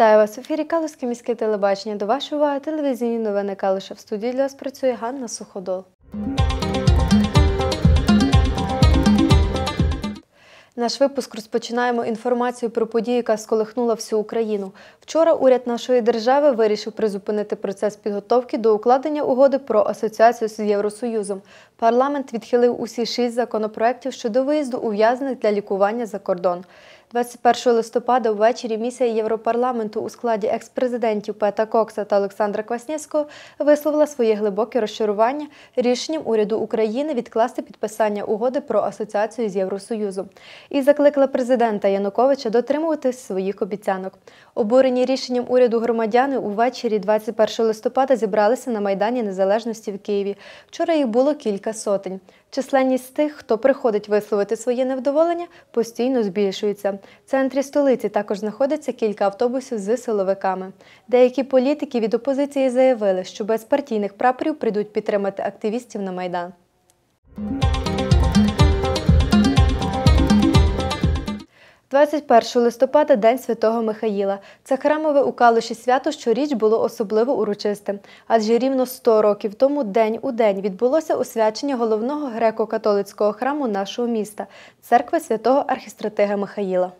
Вітаю вас в ефірі Калуське міське телебачення. До вашої уваги телевізійні новини Калуша. В студії для вас працює Ганна Суходол. Наш випуск розпочинаємо інформацію про подію, яка сколихнула всю Україну. Вчора уряд нашої держави вирішив призупинити процес підготовки до укладення угоди про асоціацію з Євросоюзом. Парламент відхилив усі шість законопроєктів щодо виїзду ув'язнених для лікування за кордон. 21 листопада ввечері місія Європарламенту у складі екс-президентів Пета Кокса та Олександра Кваснєвського висловила своє глибоке розчарування рішенням уряду України відкласти підписання угоди про асоціацію з Євросоюзом і закликала президента Януковича дотримуватись своїх обіцянок. Обурені рішенням уряду громадяни увечері 21 листопада зібралися на Майдані Незалежності в Києві. Вчора їх було кілька сотень. Численність тих, хто приходить висловити своє невдоволення, постійно збільшується. В центрі столиці також знаходиться кілька автобусів з силовиками. Деякі політики від опозиції заявили, що без партійних прапорів прийдуть підтримати активістів на Майдан. 21 листопада День Святого Михаїла. Це храмове у Калуші свято щоріч було особливо урочистим, адже рівно 100 років тому день у день відбулося освячення головного греко-католицького храму нашого міста церкви святого архістратига Михаїла.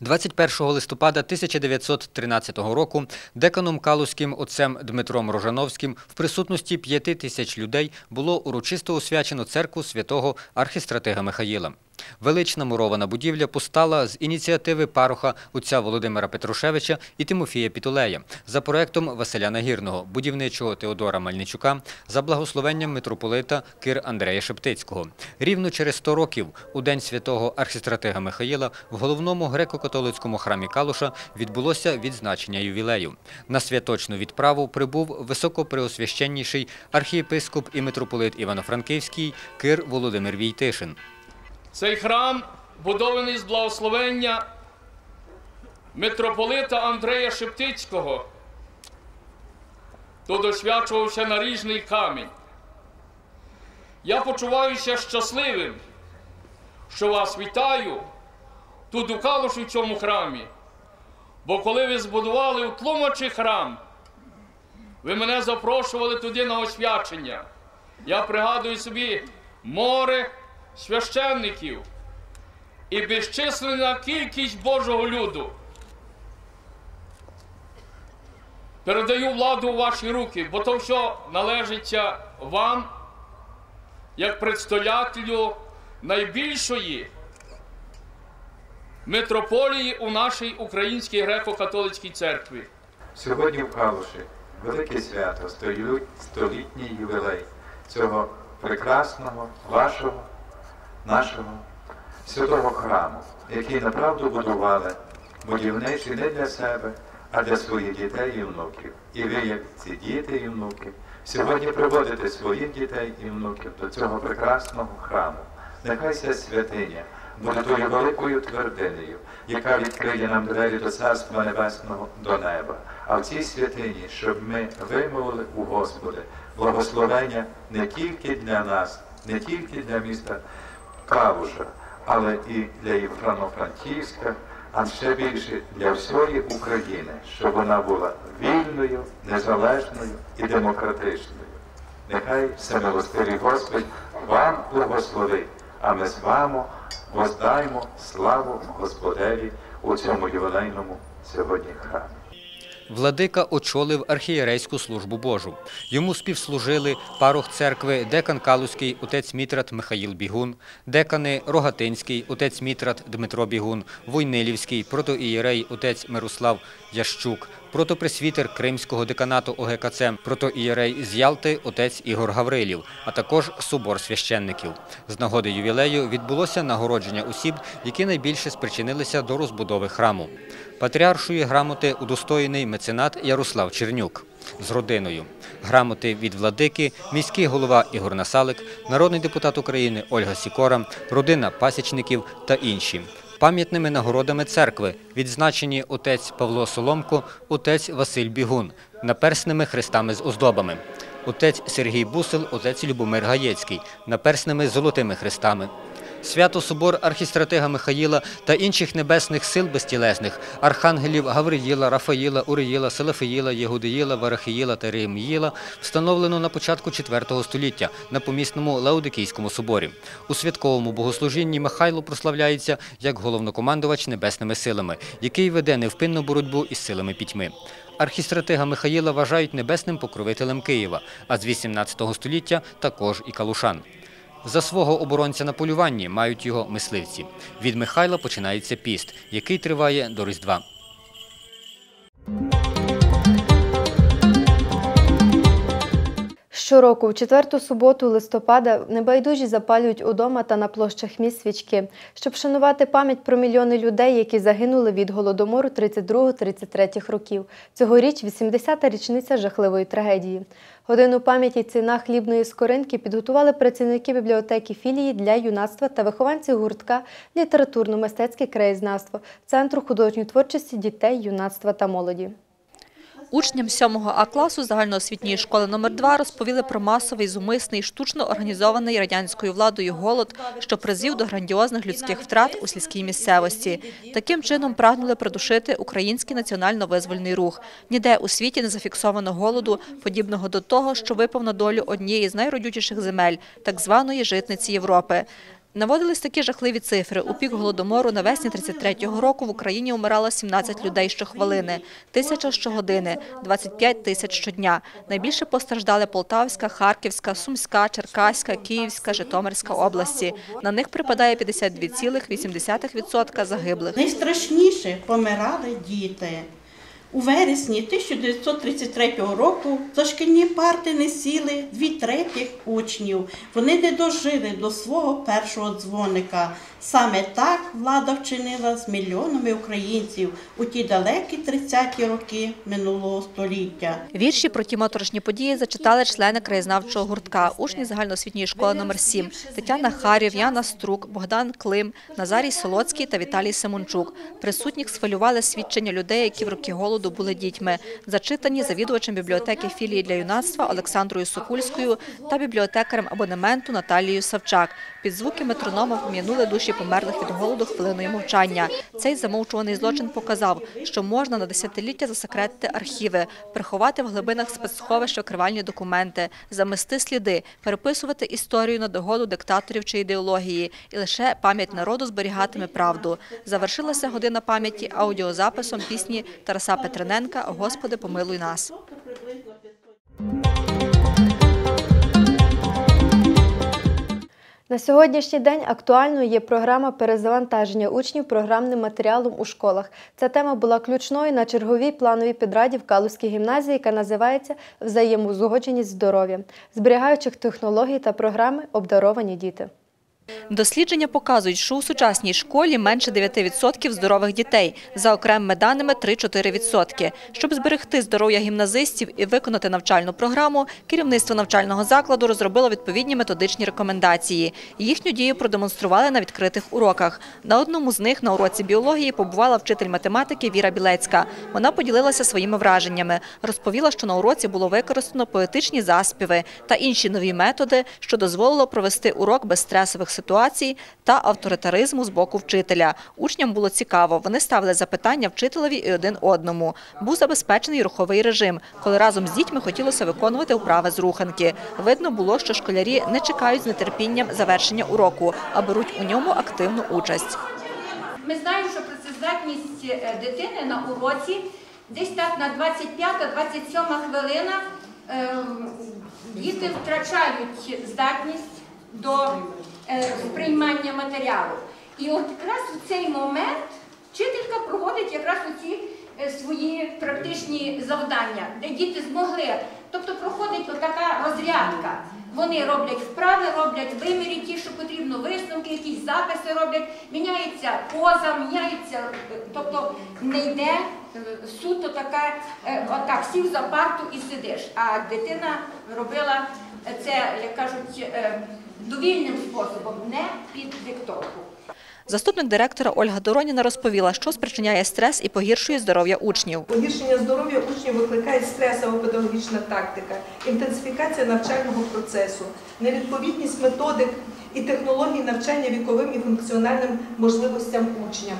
21 листопада 1913 року деканом Калузьким отцем Дмитром Рожановським в присутності п'яти тисяч людей було урочисто освячено церкву святого архістратига Михаїла. Велична мурована будівля постала з ініціативи пароха отця Володимира Петрушевича і Тимофія Пітулея за проектом Василя Нагірного, будівничого Теодора Мальничука, за благословенням митрополита Кир Андрея Шептицького. Рівно через 100 років, у день святого архістратига Михаїла, в головному греко-католицькому храмі Калуша відбулося відзначення ювілею. На святочну відправу прибув високопреосвященніший архієпископ і митрополит Івано-Франківський Кир Володимир Війтишин. Цей храм будований з благословення митрополита Андрея Шептицького. Тут освячувався наріжний камінь. Я почуваюся щасливим, що вас вітаю тут у Калуші в цьому храмі. Бо коли ви збудували у Тлумачі храм, ви мене запрошували туди на освячення. Я пригадую собі море священників і безчисленна кількість Божого люду. Передаю владу у ваші руки, бо то все належиться вам, як предстоятелю найбільшої митрополії у нашій Українській греко-католицькій церкві. Сьогодні в Калуші велике свято, столітній ювілей цього прекрасного, вашого нашого святого храму, який направду будували будівничі не для себе, а для своїх дітей і внуків. І ви, як ці діти і внуки, сьогодні приводите своїх дітей і внуків до цього прекрасного храму. Нехай ця святиня буде тою великою твердинею, яка відкриє нам двері до Царства Небесного до неба. А в цій святині, щоб ми вимовили у Господи благословення не тільки для нас, не тільки для міста. Калуша, але і для Євфрано-Франківська, а ще більше для всієї України, щоб вона була вільною, незалежною і демократичною. Нехай всемилостивий Господь вам благословить, а ми з вами воздаймо славу Господеві у цьому ювілейному сьогодні храмі. Владика очолив архієрейську службу Божу. Йому співслужили парох церкви декан Калузький, отець Мітрат Михаїл Бігун, декани Рогатинський, отець Мітрат Дмитро Бігун, Войнилівський, протоієрей отець Мирослав Ящук, протопресвітер Кримського деканату ОГКЦ, протоієрей з Ялти отець Ігор Гаврилів, а також собор священників. З нагоди ювілею відбулося нагородження осіб, які найбільше спричинилися до розбудови храму. Патріаршої грамоти удостоєний меценат Ярослав Чернюк з родиною. Грамоти від владики, міський голова Ігор Насалик, народний депутат України Ольга Сікора, родина пасічників та інші. Пам'ятними нагородами церкви відзначені отець Павло Соломко, отець Василь Бігун, наперсними хрестами з оздобами. Отець Сергій Бусил, отець Любомир Гаєцький, наперсними золотими хрестами. Свято Собор архістратига Михаїла та інших небесних сил безтілесних – архангелів Гавриїла, Рафаїла, Уриїла, Селефиїла, Єгудиїла, Варахиїла та Реміїла встановлено на початку IV століття на помісному Лаудикійському соборі. У святковому богослужінні Михайло прославляється як головнокомандувач небесними силами, який веде невпинну боротьбу із силами пітьми. Архістратига Михаїла вважають небесним покровителем Києва, а з 18 століття також і калушан. За свого оборонця на полюванні мають його мисливці. Від Михайла починається піст, який триває до Різдва. Щороку, в четверту суботу листопада, небайдужі запалюють удома та на площах міст свічки, щоб вшанувати пам'ять про мільйони людей, які загинули від голодомору 32-33 років. Цьогоріч 80-та річниця жахливої трагедії. Годину пам'яті ціна хлібної скоринки підготували працівники бібліотеки філії для юнацтва та вихованці гуртка літературно-мистецьке краєзнавство Центру художньої творчості дітей, юнацтва та молоді. Учням 7 А класу загальноосвітньої школи номер 2 розповіли про масовий, зумисний, штучно організований радянською владою голод, що призвів до грандіозних людських втрат у сільській місцевості. Таким чином прагнули придушити український національно-визвольний рух. Ніде у світі не зафіксовано голоду, подібного до того, що випав на долю однієї з найродючіших земель, так званої житниці Європи. Наводились такі жахливі цифри. У пік голодомору навесні 33-го року в Україні умирало 17 людей щохвилини, тисяча щогодини, 25 тисяч щодня. Найбільше постраждали Полтавська, Харківська, Сумська, Черкаська, Київська, Житомирська області. На них припадає 52,8% загиблих. Найстрашніше помирали діти. У вересні 1933 року за шкільні парти не сіли дві третіх учнів. Вони не дожили до свого першого дзвоника. Саме так влада вчинила з мільйонами українців у ті далекі 30-ті роки минулого століття. Вірші про ті моторошні події зачитали члени краєзнавчого гуртка, учні загальноосвітньої школи номер 7 Тетяна Харів, Яна Струк, Богдан Клим, Назарій Солоцький та Віталій Семенчук. Присутніх схвилювали свідчення людей, які в роки голоду були дітьми, зачитані завідувачем бібліотеки філії для юнацтва Олександрою Сокульською та бібліотекарем абонементу Наталією Савчак. Під звуки метронома пом'янули душі померлих від голоду хвилиною мовчання. Цей замовчуваний злочин показав, що можна на десятиліття засекретити архіви, приховати в глибинах спецсховища окривальні документи, замести сліди, переписувати історію на догоду диктаторів чи ідеології, і лише пам'ять народу зберігатиме правду. Завершилася година пам'яті аудіозаписом пісні Тараса Петрененка Господи, помилуй нас. На сьогоднішній день актуальною є програма перезавантаження учнів програмним матеріалом у школах. Ця тема була ключною на черговій плановій підраді в Калузькій гімназії, яка називається Взаємозгодженість здоров'я, зберігаючих технологій та програми обдаровані діти. Дослідження показують, що у сучасній школі менше 9% здорових дітей, за окремими даними 3-4%. Щоб зберегти здоров'я гімназистів і виконати навчальну програму, керівництво навчального закладу розробило відповідні методичні рекомендації. Їхню дію продемонстрували на відкритих уроках. На одному з них на уроці біології побувала вчитель математики Віра Білецька. Вона поділилася своїми враженнями. Розповіла, що на уроці було використано поетичні заспіви та інші нові методи, що дозволило провести урок без стресових ситуацій та авторитаризму з боку вчителя. Учням було цікаво. Вони ставили запитання вчителеві і один одному. Був забезпечений руховий режим, коли разом з дітьми хотілося виконувати вправи з руханки. Видно було, що школярі не чекають з нетерпінням завершення уроку, а беруть у ньому активну участь. Ми знаємо, що працездатність е, дитини на уроці десь так на 25-27 хвилина ем, діти втрачають здатність до е, сприймання матеріалу. І от якраз в цей момент вчителька проводить якраз оці е, свої практичні завдання, де діти змогли. Тобто проходить отака розрядка. Вони роблять вправи, роблять вимірі, ті, що потрібно, висновки, якісь записи роблять, міняється поза, міняється, е, тобто не йде суто така, отак, сів за парту і сидиш. А дитина робила це, як кажуть, довільним способом, не під диктовку. Заступник директора Ольга Дороніна розповіла, що спричиняє стрес і погіршує здоров'я учнів. Погіршення здоров'я учнів викликає стресово-педагогічна тактика, інтенсифікація навчального процесу, невідповідність методик і технологій навчання віковим і функціональним можливостям учня,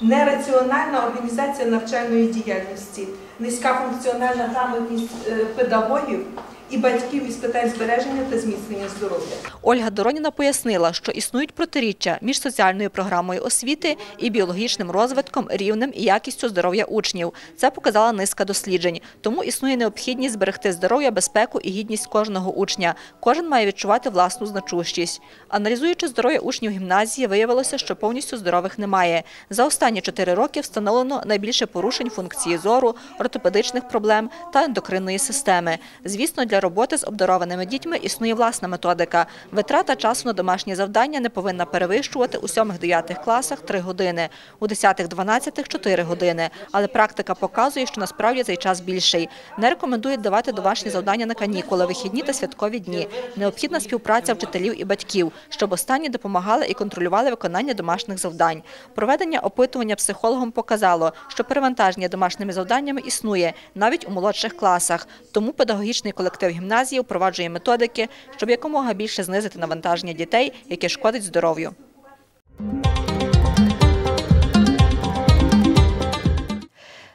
нераціональна організація навчальної діяльності, низька функціональна грамотність е, педагогів і батьків із питань збереження та зміцнення здоров'я. Ольга Дороніна пояснила, що існують протиріччя між соціальною програмою освіти і біологічним розвитком, рівнем і якістю здоров'я учнів. Це показала низка досліджень. Тому існує необхідність зберегти здоров'я, безпеку і гідність кожного учня. Кожен має відчувати власну значущість. Аналізуючи здоров'я учнів гімназії, виявилося, що повністю здорових немає. За останні чотири роки встановлено найбільше порушень функції зору, ортопедичних проблем та ендокринної системи. Звісно, для роботи з обдарованими дітьми існує власна методика. Витрата часу на домашні завдання не повинна перевищувати у 7-9 класах 3 години, у 10-12 – 4 години. Але практика показує, що насправді цей час більший. Не рекомендують давати домашні завдання на канікули, вихідні та святкові дні. Необхідна співпраця вчителів і батьків, щоб останні допомагали і контролювали виконання домашніх завдань. Проведення опитування психологом показало, що перевантаження домашніми завданнями існує навіть у молодших класах. Тому педагогічний колектив гімназії впроваджує методики, щоб якомога більше знизити навантаження дітей, яке шкодить здоров'ю.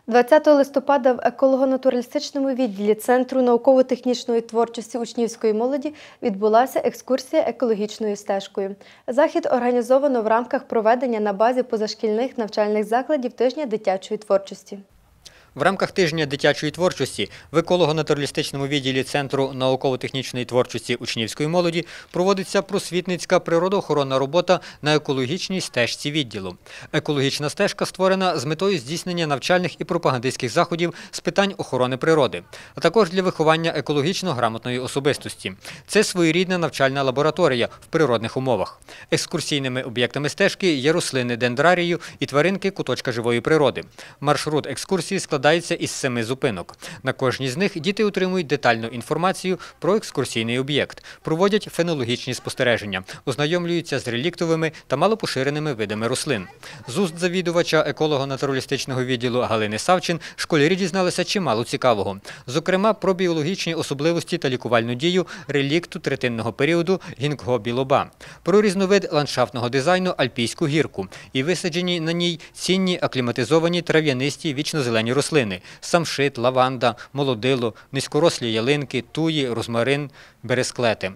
20 листопада в еколого-натуралістичному відділі Центру науково-технічної творчості учнівської молоді відбулася екскурсія екологічною стежкою. Захід організовано в рамках проведення на базі позашкільних навчальних закладів тижня дитячої творчості. В рамках тижня дитячої творчості в еколого-натуралістичному відділі Центру науково-технічної творчості учнівської молоді проводиться просвітницька природоохоронна робота на екологічній стежці відділу. Екологічна стежка створена з метою здійснення навчальних і пропагандистських заходів з питань охорони природи, а також для виховання екологічно грамотної особистості. Це своєрідна навчальна лабораторія в природних умовах. Екскурсійними об'єктами стежки є рослини дендрарію і тваринки куточка живої природи. Маршрут екскурсії складається із семи зупинок. На кожній з них діти отримують детальну інформацію про екскурсійний об'єкт, проводять фенологічні спостереження, ознайомлюються з реліктовими та малопоширеними видами рослин. З уст завідувача еколого-натуралістичного відділу Галини Савчин школярі дізналися чимало цікавого. Зокрема, про біологічні особливості та лікувальну дію релікту третинного періоду гінкго білоба, про різновид ландшафтного дизайну альпійську гірку і висаджені на ній цінні акліматизовані трав'янисті вічнозелені рослини самшит, лаванда, молодило, низькорослі ялинки, туї, розмарин, бересклети.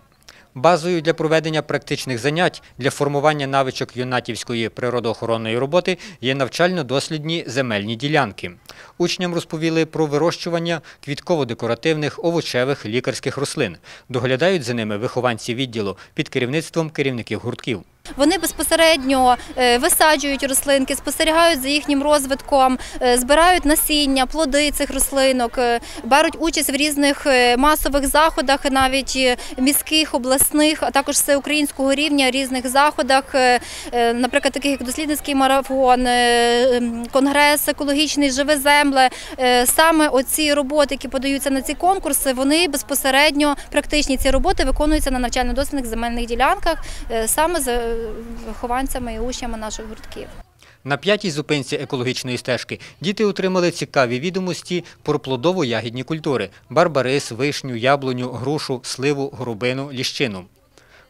Базою для проведення практичних занять для формування навичок юнатівської природоохоронної роботи є навчально-дослідні земельні ділянки. Учням розповіли про вирощування квітково-декоративних, овочевих, лікарських рослин. Доглядають за ними вихованці відділу під керівництвом керівників гуртків. Вони безпосередньо е, висаджують рослинки, спостерігають за їхнім розвитком, е, збирають насіння, плоди цих рослинок, е, беруть участь в різних масових заходах, навіть міських, обласних, а також всеукраїнського рівня різних заходах, наприклад, таких як дослідницький марафон, конгрес екологічний живе земле. Саме оці роботи, які подаються на ці конкурси, вони безпосередньо практичні ці роботи виконуються на навчально-дослідних земельних ділянках саме з вихованцями і учнями наших гуртків. На п'ятій зупинці екологічної стежки діти отримали цікаві відомості про плодово-ягідні культури – барбарис, вишню, яблуню, грушу, сливу, горобину, ліщину.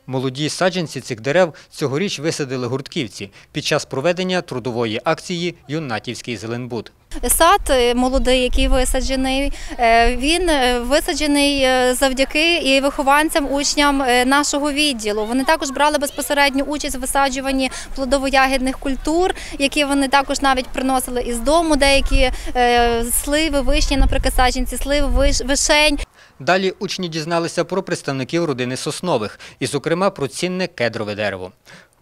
Молоді саджанці цих дерев цьогоріч висадили гуртківці під час проведення трудової акції «Юнатівський зеленбуд». Сад е, молодий, який висаджений, е, він е, висаджений завдяки і вихованцям, учням нашого відділу. Вони також брали безпосередню участь в висаджуванні плодово-ягідних культур, які вони також навіть приносили із дому, деякі сливи, вишні, наприклад, саджанці, сливи, вишень. Далі учні дізналися про представників родини Соснових і, зокрема, про цінне кедрове дерево.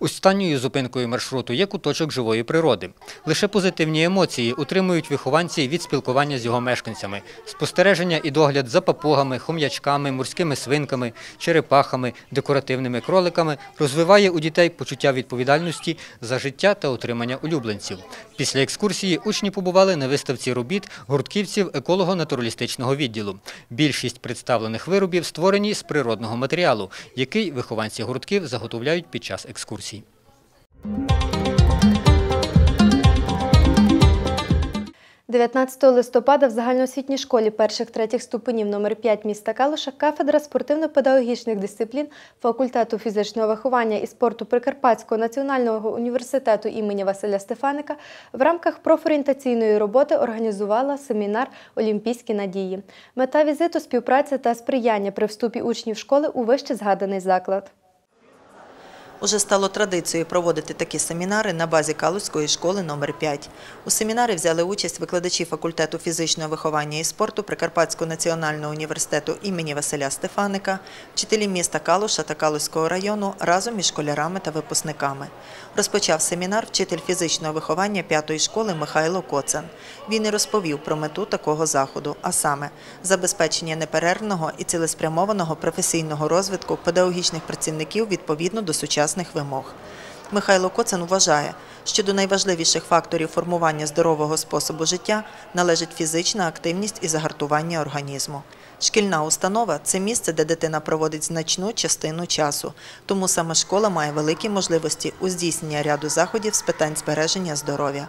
Останньою зупинкою маршруту є куточок живої природи. Лише позитивні емоції утримують вихованці від спілкування з його мешканцями, спостереження і догляд за папугами, хом'ячками, морськими свинками, черепахами, декоративними кроликами розвиває у дітей почуття відповідальності за життя та утримання улюбленців. Після екскурсії учні побували на виставці робіт гуртківців еколого-натуралістичного відділу. Більшість представлених виробів створені з природного матеріалу, який вихованці гуртків заготовляють під час екскурсії. 19 листопада в загальноосвітній школі перших-третіх ступенів номер 5 міста Калуша кафедра спортивно-педагогічних дисциплін факультету фізичного виховання і спорту Прикарпатського національного університету імені Василя Стефаника в рамках профорієнтаційної роботи організувала семінар Олімпійські надії. Мета візиту співпраця та сприяння при вступі учнів школи у вище згаданий заклад. Уже стало традицією проводити такі семінари на базі Калузької школи номер 5 У семінарі взяли участь викладачі факультету фізичного виховання і спорту Прикарпатського національного університету імені Василя Стефаника, вчителі міста Калуша та Калузького району разом із школярами та випускниками. Розпочав семінар вчитель фізичного виховання п'ятої школи Михайло Коцан. Він і розповів про мету такого заходу, а саме забезпечення неперервного і цілеспрямованого професійного розвитку педагогічних працівників відповідно до сучасних вимог. Михайло Коцен вважає, що до найважливіших факторів формування здорового способу життя належить фізична активність і загартування організму. Шкільна установа це місце, де дитина проводить значну частину часу, тому саме школа має великі можливості у здійсненні ряду заходів з питань збереження здоров'я.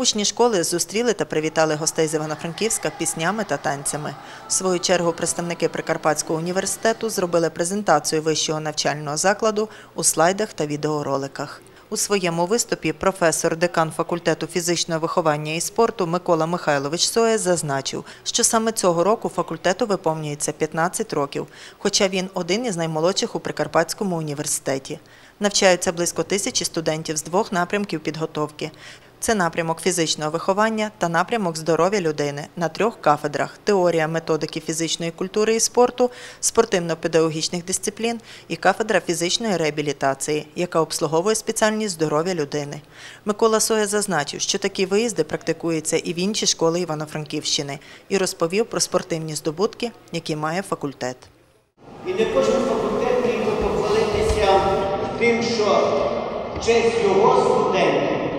Учні школи зустріли та привітали гостей з Івано-Франківська піснями та танцями. В свою чергу представники Прикарпатського університету зробили презентацію вищого навчального закладу у слайдах та відеороликах. У своєму виступі професор декан факультету фізичного виховання і спорту Микола Михайлович Соє зазначив, що саме цього року факультету виповнюється 15 років, хоча він один із наймолодших у Прикарпатському університеті. Навчаються близько тисячі студентів з двох напрямків підготовки. Це напрямок фізичного виховання та напрямок здоров'я людини на трьох кафедрах: теорія методики фізичної культури і спорту, спортивно-педагогічних дисциплін і кафедра фізичної реабілітації, яка обслуговує спеціальність здоров'я людини. Микола Соя зазначив, що такі виїзди практикуються і в інші школи Івано-Франківщини, і розповів про спортивні здобутки, які має факультет. І не кожен факультет би похвалитися тим, що в честь його студентів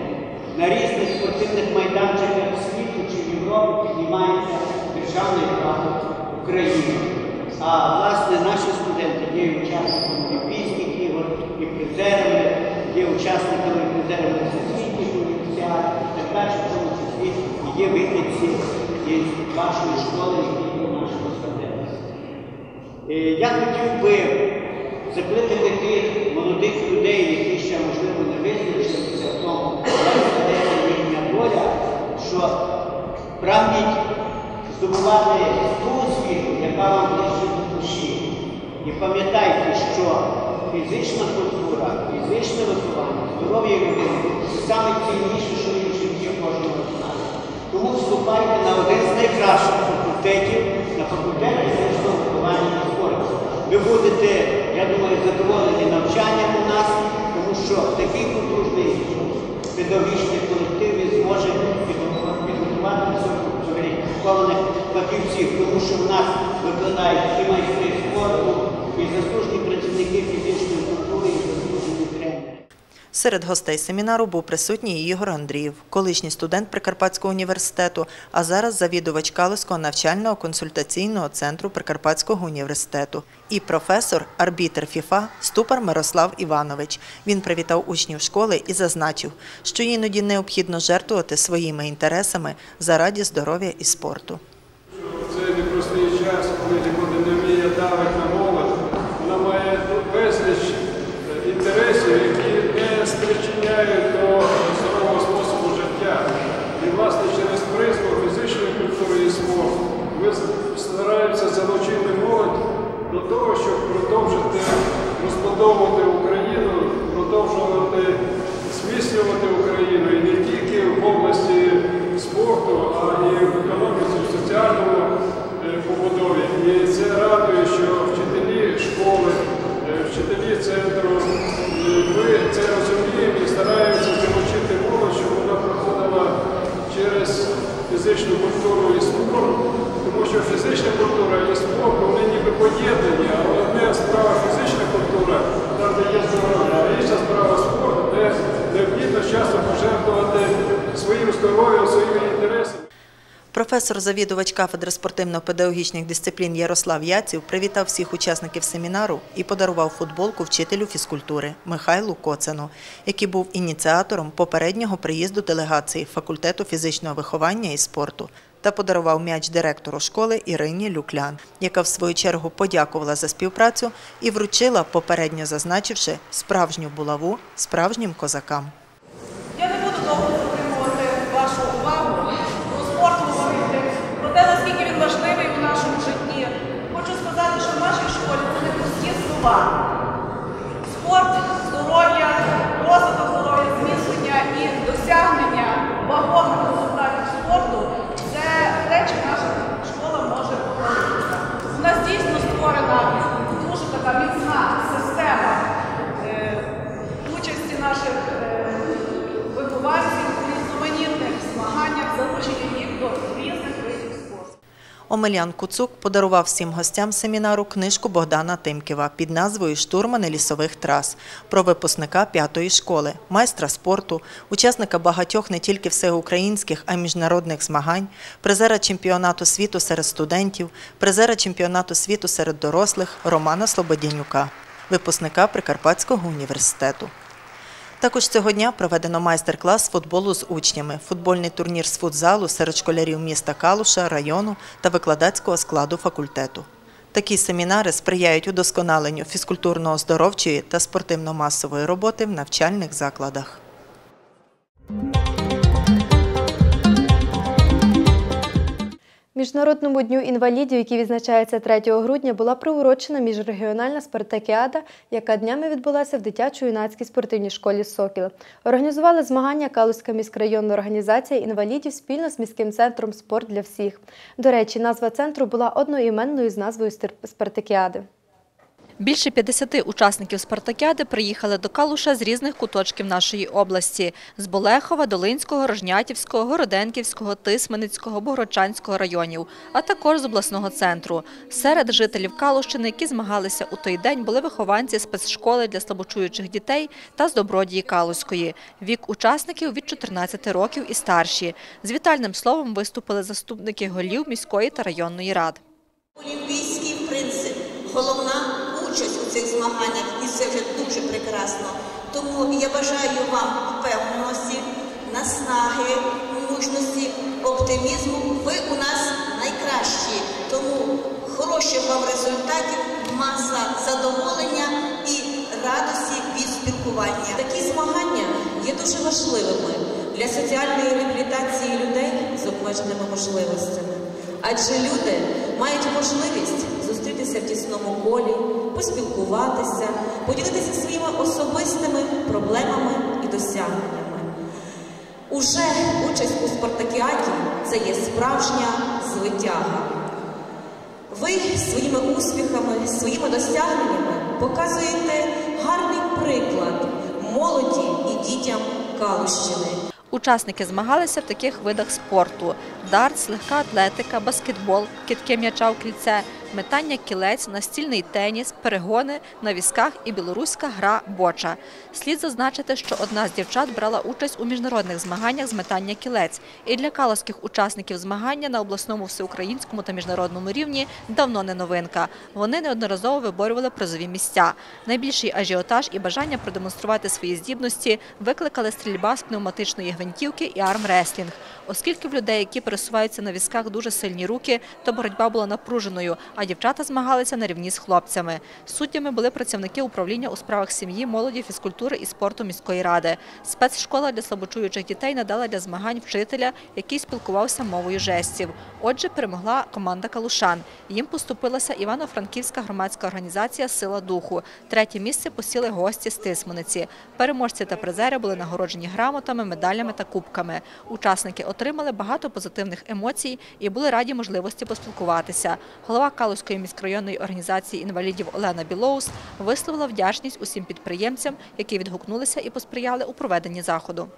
на різних спортивних майданчиках світу чи в Європі піднімається державний прапор України. А власне наші студенти є учасниками Олімпійських ігор і призерами, є учасниками і призерами всесвітніх універсіад, так в тому числі і є вихідці із вашої школи, є нашого студента. Е, Я хотів би закликати тих молодих людей, які ще, можливо, не визначилися в тому, що прагніть здобувати ту освіту, яка вам ближче до душі. І пам'ятайте, що фізична культура, фізичне виховання, здоров'я людини це найцінніше, що є в житті кожного з нас. Тому вступайте на один з найкращих факультетів, на факультет фізичного виховання і спорту. Ви будете, я думаю, задоволені навчанням у нас, тому що такий потужний педагогічний колектив він зможе висококваліфікованих фахівців, тому що в нас викладають і майстри спорту, і заслужені працівники фізичної культури. Серед гостей семінару був присутній Ігор Андріїв, колишній студент Прикарпатського університету, а зараз завідувач Калузького навчального консультаційного центру Прикарпатського університету, і професор, арбітр ФІФА Ступар Мирослав Іванович. Він привітав учнів школи і зазначив, що іноді необхідно жертвувати своїми інтересами заради здоров'я і спорту. Це непростий час, коли пандемія давить на молодь. Вона має безліч е, інтересів, які не спричиняють до здорового способу життя. І, власне, через призму фізичної культури і спорту ми стараємося залучити молодь до того, щоб продовжити розбудовувати Україну, продовжувати зміцнювати Україну і не тільки в області спорту, а і в економіці, в соціальному е, побудові. І це радує, що вчителі школи, е, вчителі центру, е, ми це розуміємо і стараємося залучити молодь, щоб вона проходила через фізичну культуру і спорт, тому що фізична культура і спорт, вони ніби поєднані, але одна справа фізична культура, там де є здоров'я, а інша справа спорт, де необхідно часом пожертвувати своїм здоров'ям, своїм. Професор, завідувач кафедри спортивно-педагогічних дисциплін Ярослав Яців привітав всіх учасників семінару і подарував футболку вчителю фізкультури Михайлу Коцану, який був ініціатором попереднього приїзду делегації факультету фізичного виховання і спорту. Та подарував м'яч директору школи Ірині Люклян, яка в свою чергу подякувала за співпрацю і вручила, попередньо зазначивши, справжню булаву справжнім козакам. Я не буду довго Wow. Омелян Куцук подарував всім гостям семінару книжку Богдана Тимківа під назвою Штурмани лісових трас про випускника п'ятої школи, майстра спорту, учасника багатьох не тільки всеукраїнських, а й міжнародних змагань, призера чемпіонату світу серед студентів, призера чемпіонату світу серед дорослих Романа Слободянюка, випускника Прикарпатського університету. Також цього дня проведено майстер-клас футболу з учнями, футбольний турнір з футзалу серед школярів міста Калуша, району та викладацького складу факультету. Такі семінари сприяють удосконаленню фізкультурно-оздоровчої та спортивно-масової роботи в навчальних закладах. Міжнародному дню інвалідів, який відзначається 3 грудня, була приурочена міжрегіональна спартакіада, яка днями відбулася в дитячо-юнацькій спортивній школі Сокіл. Організували змагання Калузька міськрайонна організація інвалідів спільно з міським центром Спорт для всіх. До речі, назва центру була одноіменною з назвою спартакіади. Більше 50 учасників спартакіади приїхали до Калуша з різних куточків нашої області – з Болехова, Долинського, Рожнятівського, Городенківського, Тисменицького, Богородчанського районів, а також з обласного центру. Серед жителів Калущини, які змагалися у той день, були вихованці спецшколи для слабочуючих дітей та з Добродії Калузької. Вік учасників від 14 років і старші. З вітальним словом виступили заступники голів міської та районної рад. Олімпійський принцип, головна змаганнях, і це вже дуже прекрасно. Тому я бажаю вам впевненості, наснаги, мужності, оптимізму. Ви у нас найкращі. Тому хороших вам результатів, маса задоволення і радості від спілкування. Такі змагання є дуже важливими для соціальної реабілітації людей з обмеженими можливостями. Адже люди мають можливість зустрітися в тісному колі, поспілкуватися, поділитися своїми особистими проблемами і досягненнями. Уже участь у спартакіаді це є справжня звитяга. Ви своїми успіхами, своїми досягненнями показуєте гарний приклад молоді і дітям Калущини. Учасники змагалися в таких видах спорту: дартс, легка атлетика, баскетбол, кидки м'яча в кільце, метання кілець, настільний теніс, перегони на візках і білоруська гра боча. Слід зазначити, що одна з дівчат брала участь у міжнародних змаганнях з метання кілець. І для калоських учасників змагання на обласному, всеукраїнському та міжнародному рівні давно не новинка. Вони неодноразово виборювали призові місця. Найбільший ажіотаж і бажання продемонструвати свої здібності викликали стрільба з пневматичної гвинтівки і армреслінг. Оскільки в людей, які пересуваються на візках, дуже сильні руки, то боротьба була напруженою, а дівчата змагалися на рівні з хлопцями. Суддями були працівники управління у справах сім'ї, молоді, фізкультури і спорту міської ради. Спецшкола для слабочуючих дітей надала для змагань вчителя, який спілкувався мовою жестів. Отже, перемогла команда Калушан. Їм поступилася Івано-Франківська громадська організація Сила духу. Третє місце посіли гості з Тисмениці. Переможці та призери були нагороджені грамотами, медалями та кубками. Учасники отримали багато позитивних емоцій і були раді можливості поспілкуватися. Голова Калузької міськрайонної організації інвалідів Олена Білоус висловила вдячність усім підприємцям, які відгукнулися і посприяли у проведенні заходу.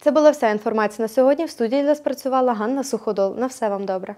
Це була вся інформація на сьогодні. В студії для нас працювала Ганна Суходол. На все вам добре.